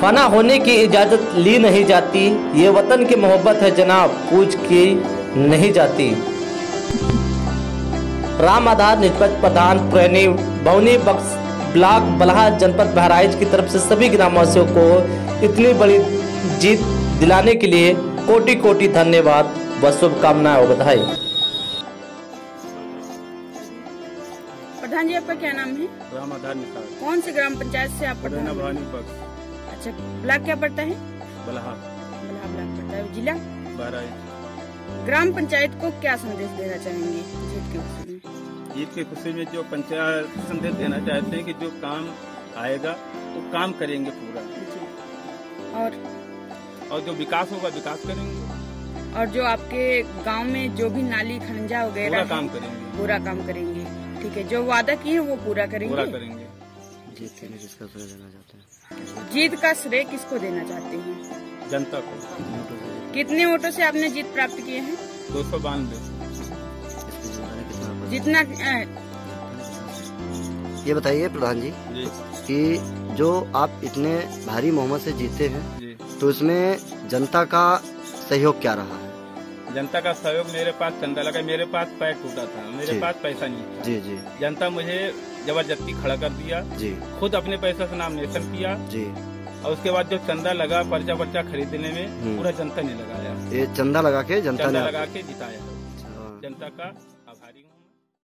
फना होने की इजाज़त ली नहीं जाती। ये वतन की मोहब्बत है जनाब पूछ की नहीं जाती। राम आधार निष्पक्ष प्रधान प्रेमी बौनी बक्स ब्लॉक बलहा जनपद बहराइच की तरफ़ से सभी ग्रामवासियों को इतनी बड़ी जीत दिलाने के लिए कोटि कोटि धन्यवाद व शुभकामनाएँ और बधाई। प्रधान जी आपका क्या नाम है? राम आधार कौन से ग्राम पंचायत से आप पटना प्रधान? भवानी अच्छा ब्लॉक क्या पड़ता है? बलहा बलहा ब्लॉक पड़ता है। जिला? बहराइच। ग्राम पंचायत को क्या संदेश देना चाहेंगे? जीत के खुशी में ईद की खुशी में जो पंचायत संदेश देना चाहते हैं कि जो काम आएगा वो काम करेंगे पूरा। और? और जो विकास होगा विकास करेंगे। और जो आपके गाँव में जो भी नाली खंजा पूरा वगैरह काम करेंगे। पूरा काम करेंगे। ठीक है जो वादा किए वो पूरा करेंगे? पूरा करेंगे। जीत के लिए किसका श्रेय देना चाहते हैं? जीत का श्रेय किसको देना चाहते हैं? जनता को। कितने वोटों से आपने जीत प्राप्त किए हैं? दो सौ बानवे। जितना ये बताइए प्रधान जी जी। कि जो आप इतने भारी मोहम्मद से जीते हैं जी। तो इसमें जनता का सहयोग क्या रहा है? जनता का सहयोग मेरे पास चंदा लगा मेरे पास पैर टूटा था मेरे पास पैसा नहीं था। जी जी। जनता मुझे ज़बरदस्ती खड़ा कर दिया जी। खुद अपने पैसा से नामिनेशन किया। जी। और उसके बाद जो चंदा लगा पर्चा पर्चा खरीदने में हम्म। पूरा जनता ने लगाया। ये चंदा लगा के जनता चंदा ने लगा के जिताया। अच्छा। जनता का